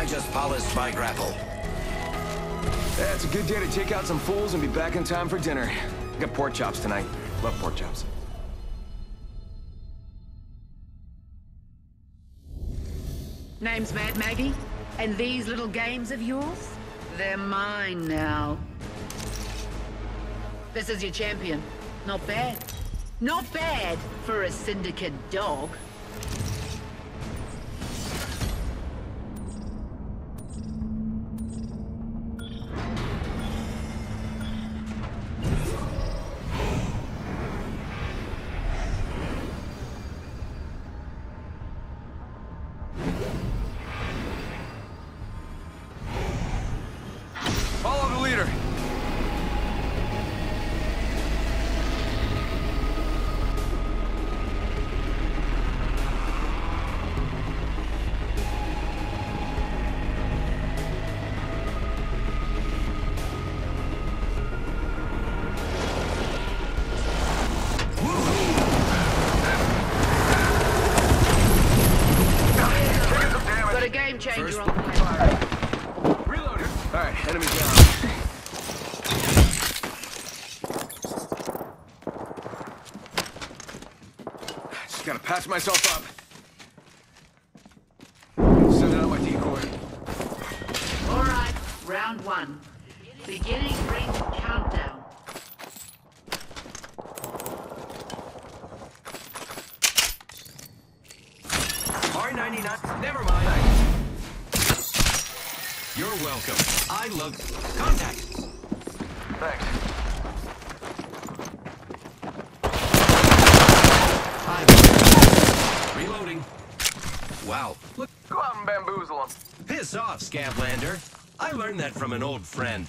I just polished my grapple. Yeah, it's a good day to take out some fools and be back in time for dinner. Got pork chops tonight. Love pork chops. Name's Mad Maggie, and these little games of yours, they're mine now. This is your champion. Not bad. Not bad for a syndicate dog. Yeah. Patch myself up. Send out my decoy. All right, round one. Beginning ring countdown. R99. Never mind. You're welcome. I love contact. Thanks. I'm reloading. Wow. Look, Go out and bamboozle him. piss off, Scaplander. I learned that from an old friend.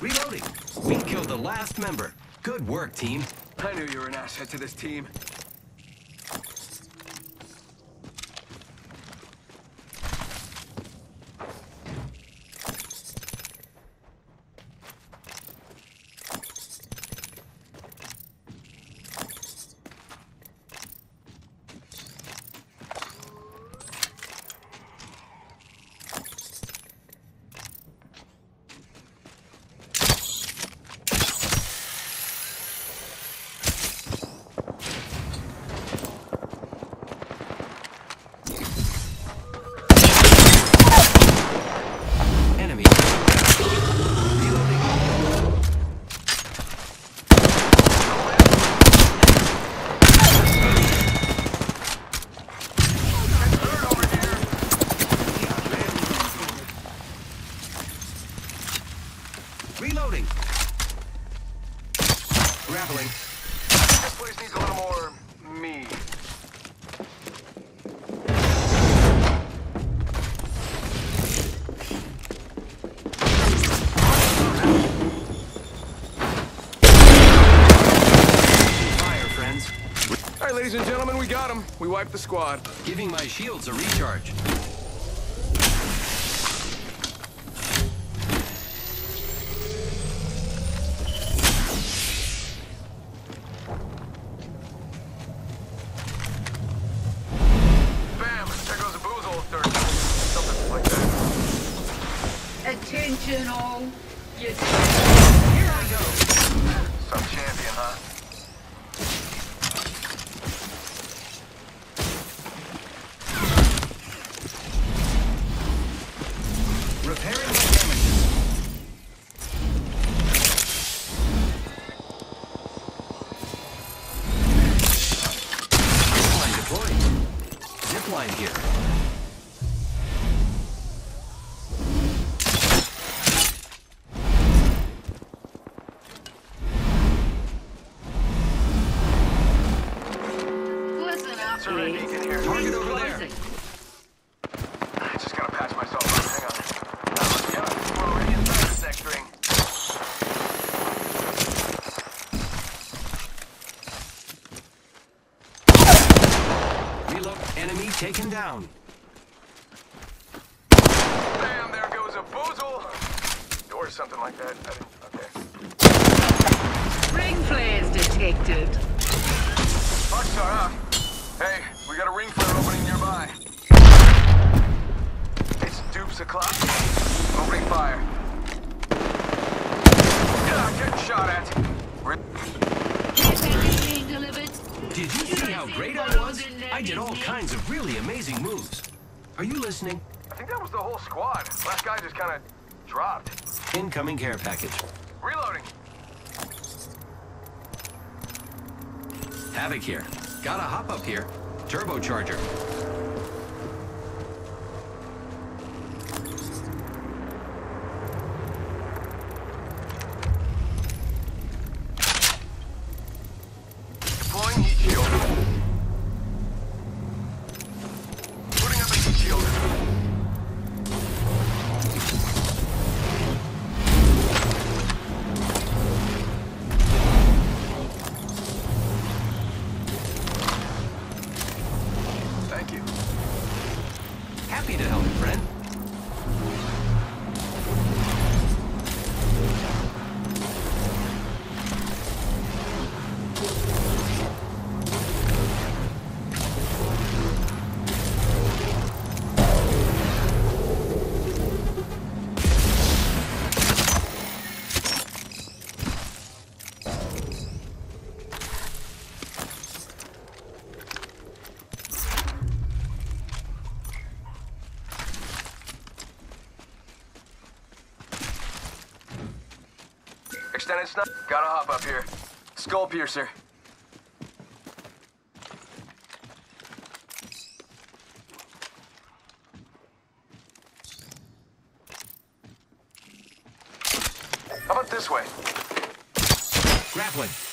Reloading. We killed the last member. Good work, team. I knew you were an asset to this team. Enemy. Reloading. Reloading. Grappling. This place needs a little more me. Fire, friends. All right, ladies and gentlemen, we got him. We wiped the squad. Giving my shields a recharge. Zipline here. Or something like that. I didn't. Okay. Ring flares detected. Star out. Hey, we got a ring flare opening nearby. It's Dupes o'clock. Opening fire. Yeah, getting shot at. Re- being. Did you see how great I was? I did all kinds of really amazing moves. Are you listening? I think that was the whole squad. Last guy just kind of dropped. Incoming care package. Reloading. Havoc here. Gotta hop up here. Turbocharger. Help, friend. Extended snipe. Gotta hop up here. Skull piercer. How about this way? Grappling.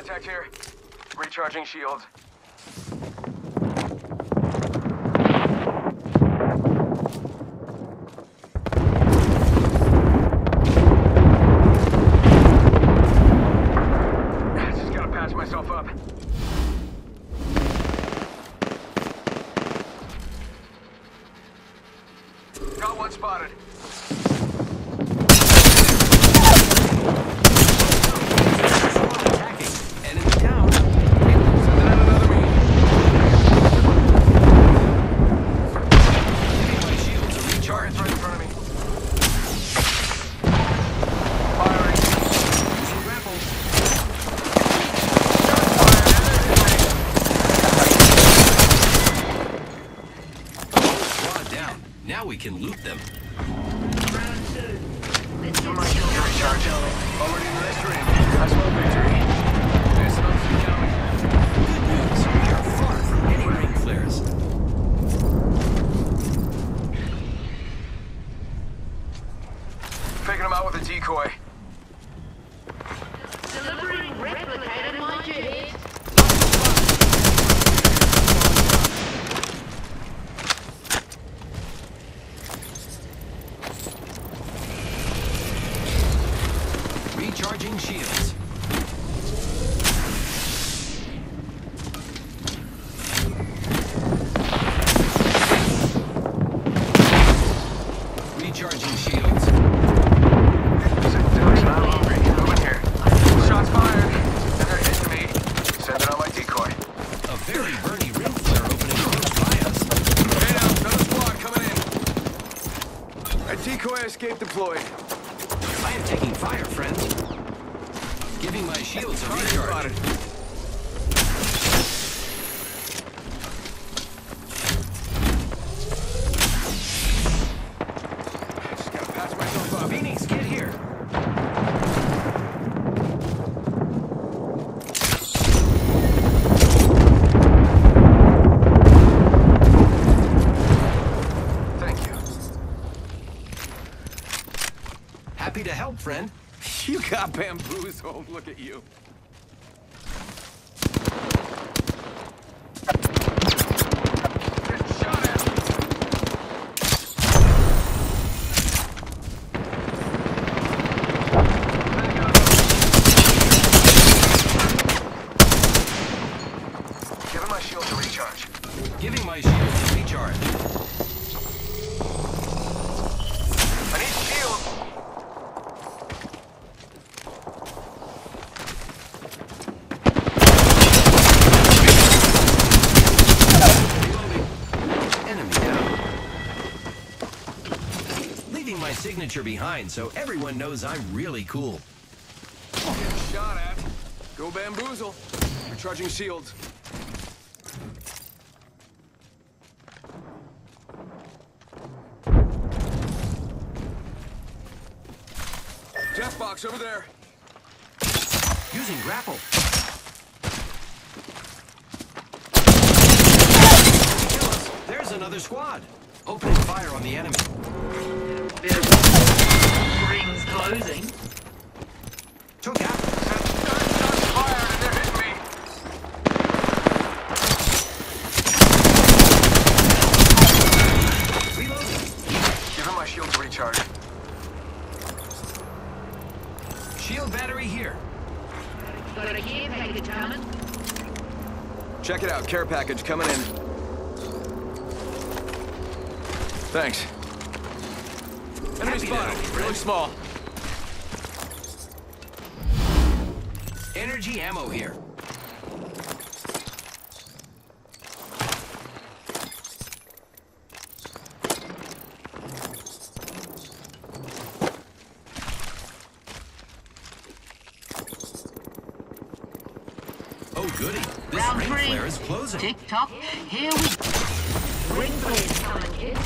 Contact here. Recharging shields. Picking them out with a decoy. delivering replicator, mind your head. Recharging shields. Recharging shields. Sitting ducks, not hungry. Moving here. Shots fired. And they're hitting me. Sending out my decoy. A very Bernie ring flare opening close by us. Hey now, another squad coming in. A deployed. I am taking fire, friends. Giving my shields a recharge. Friend. You got bamboozled. Look at you. Getting shot at. Give him my shield to recharge. Giving my shield a recharge. I need shield. Reloading. Enemy down. Leaving my signature behind so everyone knows I'm really cool. Getting shot at. Go bamboozle. Recharging shields. Death box over there. Using grapple. There's another squad. Opening fire on the enemy. Bit of rings closing. Took out. Shots fired and they're hitting me. Reloading. Give him my shield recharge. Shield battery here. Got a care package coming. Check it out. Care package coming in. Thanks. Enemy Happy spotted. Really small. Energy ammo here. Oh goody, this Round ring three. flare is closing. Tick tock. Here we Ring flare's coming, kid.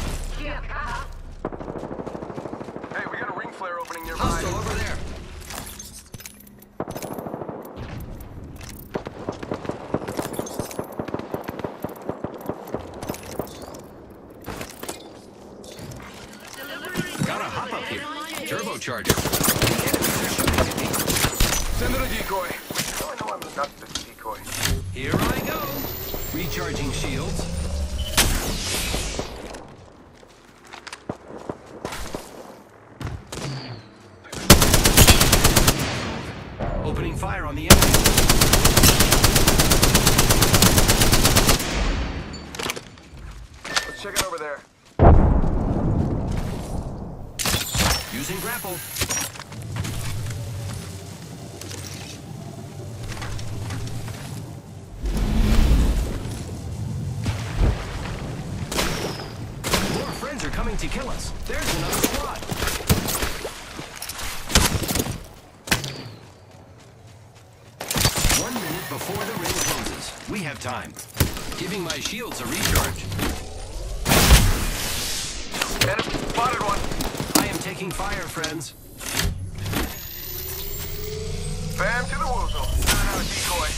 Hey, we got a ring flare opening nearby. Hostile over there. Gotta hop up here. Turbocharger. The enemies are shooting at me. Send it a decoy. I know I'm not the decoy? Here I go. Recharging shields. Opening fire on the enemy. Let's check it over there. Using grapple. Are coming to kill us. There's another squad. One minute before the ring closes. We have time. Giving my shields a recharge. Enemy spotted one. I am taking fire, friends. Bam to the woozle. Out a decoy.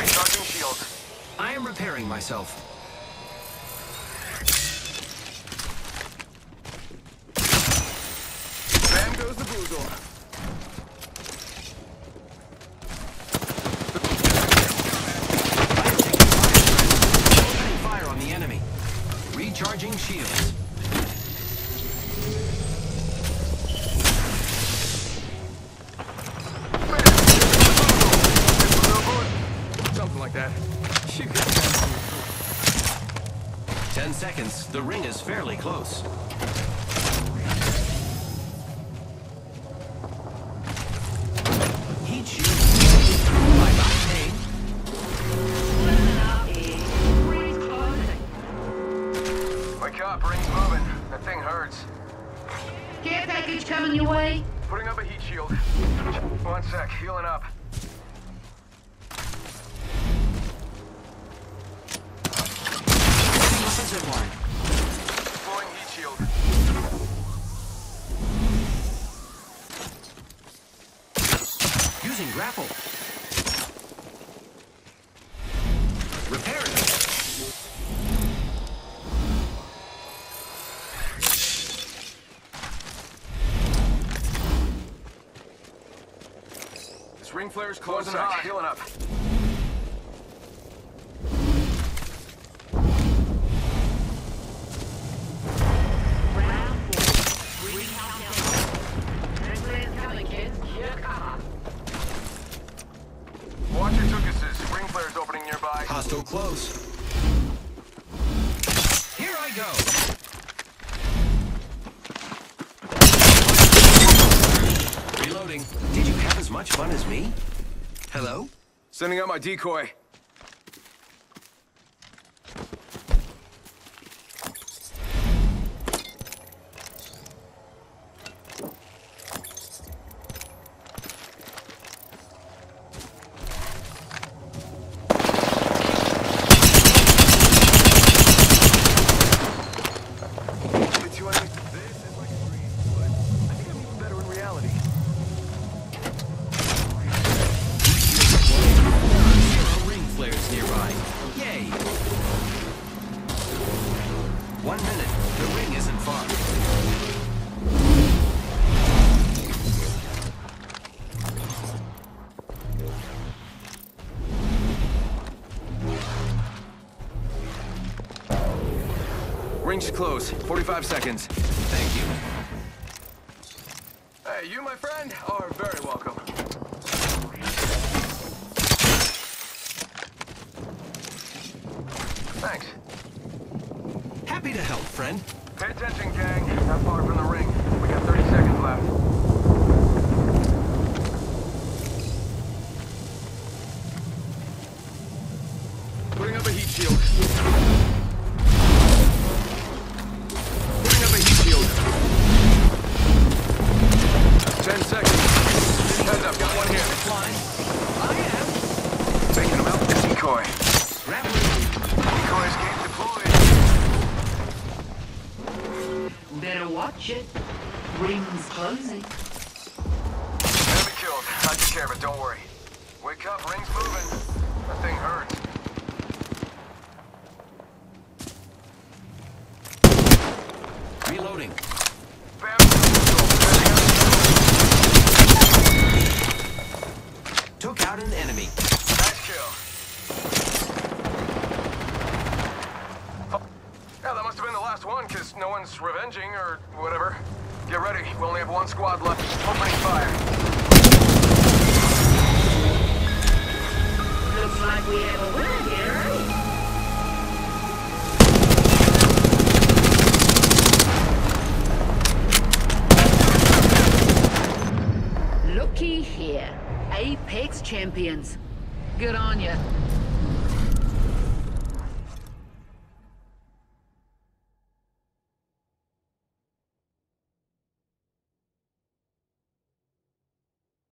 Recharging shield. I am repairing myself. Bam goes the boozle. Opening fire on the enemy. Recharging shields. Something like that. Ten seconds. The ring is fairly close. Heat shield. Bye bye pain. Rings closing. Wake up, ring's moving. That thing hurts. Care package coming your way. Putting up a heat shield. One sec, healing up. Using grapple. Repairing. This ring flare is closing up, healing up. Watch your tukuses. Ring flares opening nearby. Hostile close. Here I go. Reloading. Did you have as much fun as me? Hello? Sending out my decoy. Close. 45 seconds. Thank you. Hey, you, my friend, are very welcome. Thanks. Happy to help, friend. Pay attention, gang. Not far from the ring. We got 30 seconds left. Him. Decoy. Grab Decoy's game deployed. Better watch it. Ring's closing. Enemy killed. I took care of it, don't worry. Wake up, ring's moving. That thing hurts. Reloading. Bam! Took out an enemy. Nice kill. Yeah, that must have been the last no one's revenging or whatever. Get ready. We only have one squad left. Opening fire. Looks like we have a winner here, eh? Looky here. Apex champions. Good on ya.